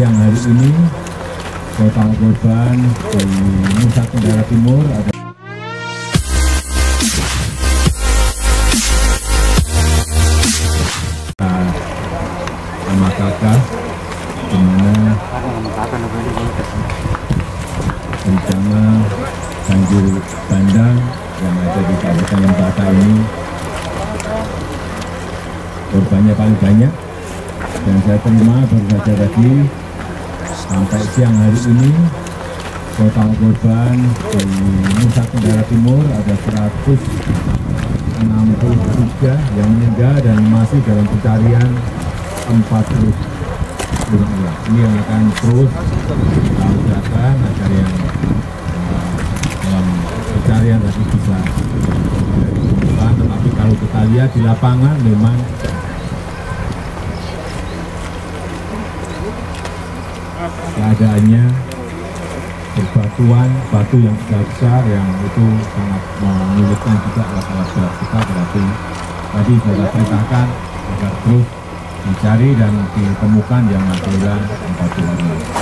siang hari ini total korban di Nusa Tenggara Timur ada sama kakak di mana bencana banjir bandang yang ada di Kabupaten Lembata ini. Korbannya paling banyak dan saya terima baru saja tadi sampai siang hari ini total korban di Nusa Tenggara Timur ada 163 yang meninggal dan masih dalam pencarian 40 ini yang akan terus kita usahakan agar yang uh, dalam pencarian tadi bisa ditemukan tetapi kalau kita lihat di lapangan memang keadaannya berbatuan, batu yang besar-besar yang itu sangat menyulitkan juga alat-alat kita berarti tadi sudah perintahkan agar terus dicari dan ditemukan yang material 40 ini.